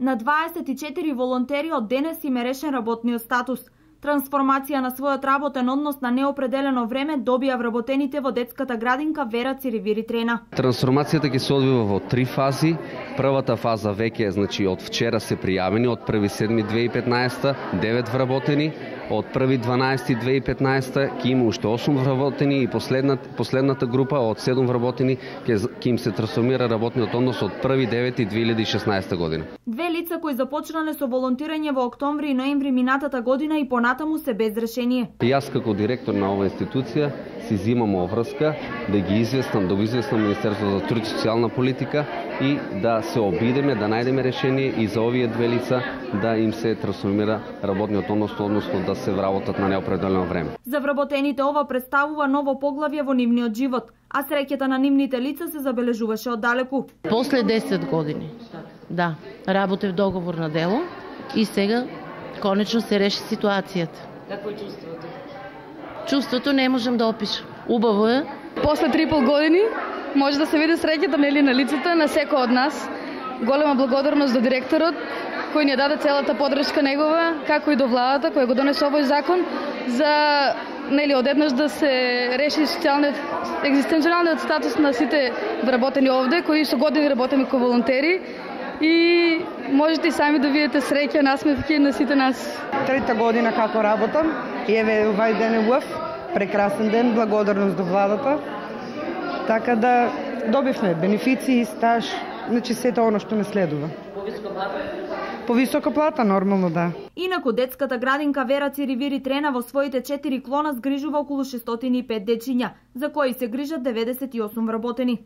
На 24 волонтери од денес им е решен работниот статус. Трансформација на својот работен однос на неопределено време добија вработените во детската градинка Вера Циривири Трена. Трансформацијата ќе се одвива во три фази. Првата фаза веќе значи од вчера се пријавени од 1.7.2015 9 вработени, од 1.12.2015 ќе има уште 8 вработени и последната, последната група од 7 вработени ќе, ќе им се трансформира работниот однос од 1.9.2016 година. Две лица кои започнале со волонтирање во октомври и ноември минатата година и понатаму се без решение. Јас како директор на оваа институција си зимам оврска да ги известам, да го известам Министерството за труд и социјална политика и да се обидеме да најдеме решение и за овие две лица да им се трансформира работниот однос, односно да се вработат на неопределено време. За вработените ова представува ново поглавје во нивниот живот, а среќата на нивните лица се забележуваше оддалеку. После 10 години, да, работев договор на дело и сега конечно се реши ситуацијата. Какво е чувството? Не можам да опишам. Убаво е. После 3,5 години може да се види среќата нели на лицата на секој од нас. Голема благодарност до директорот кој ни ја даде целата подршка негова, како и до владата која го донесе овој закон за нели одеднаш да се реши социјалниот екзистенцијалниот статус на сите вработени овде кои со години работиме како волонтери и можете и сами да видите среќа, насмевки на сите нас. Трета година како работам и еве овај ден е убав, прекрасен ден, благодарност до владата. Така да добивме бенефиции, стаж, значи сето оно што не следува. Повисока плата? Плата, нормално да. Инаку детската градинка Вера Циривири Трена во своите 4 клона згрижува околу 605 дечиња, за кои се грижат 98 вработени.